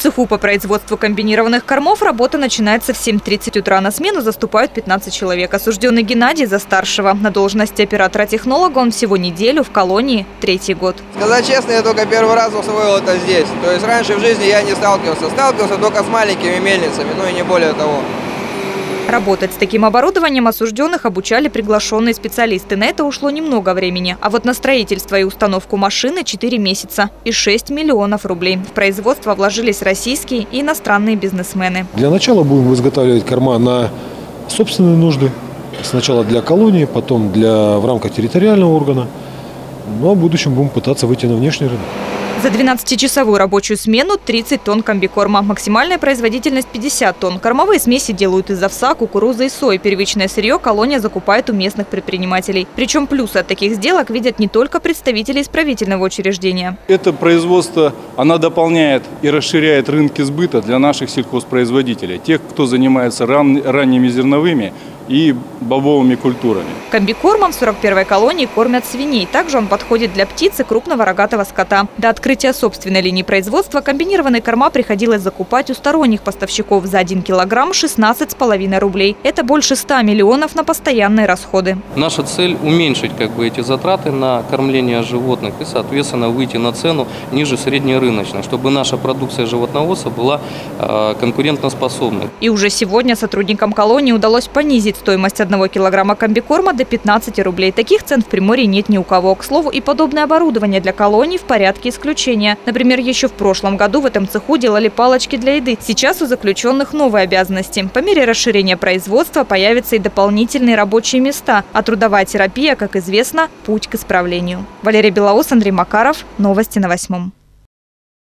цеху по производству комбинированных кормов работа начинается в 7.30 утра. На смену заступают 15 человек. Осужденный Геннадий за старшего. На должности оператора-технолога он всего неделю в колонии третий год. Сказать честно, я только первый раз усвоил это здесь. То есть раньше в жизни я не сталкивался. Сталкивался только с маленькими мельницами, ну и не более того. Работать с таким оборудованием осужденных обучали приглашенные специалисты. На это ушло немного времени. А вот на строительство и установку машины 4 месяца и 6 миллионов рублей. В производство вложились российские и иностранные бизнесмены. Для начала будем изготавливать корма на собственные нужды. Сначала для колонии, потом для, в рамках территориального органа. Ну а в будущем будем пытаться выйти на внешний рынок. За 12-часовую рабочую смену 30 тонн комбикорма. Максимальная производительность 50 тонн. Кормовые смеси делают из овса, кукурузы и сои. Первичное сырье колония закупает у местных предпринимателей. Причем плюсы от таких сделок видят не только представители исправительного учреждения. Это производство, она дополняет и расширяет рынки сбыта для наших сельхозпроизводителей. Тех, кто занимается ран, ранними зерновыми и бобовыми культурами. Комбикормом в 41-й колонии кормят свиней. Также он подходит для птиц и крупного рогатого скота. До открытия собственной линии производства комбинированные корма приходилось закупать у сторонних поставщиков за 1 килограмм 16,5 рублей. Это больше 100 миллионов на постоянные расходы. Наша цель уменьшить как бы, эти затраты на кормление животных и, соответственно, выйти на цену ниже среднерыночной, чтобы наша продукция животноводства была э, конкурентоспособной. И уже сегодня сотрудникам колонии удалось понизить стоимость одного килограмма комбикорма до 15 рублей. Таких цен в Приморье нет ни у кого. К слову, и подобное оборудование для колоний в порядке исключения. Например, еще в прошлом году в этом цеху делали палочки для еды. Сейчас у заключенных новые обязанности. По мере расширения производства появятся и дополнительные рабочие места. А трудовая терапия, как известно, путь к исправлению. Валерия Белоус, Андрей Макаров. Новости на восьмом.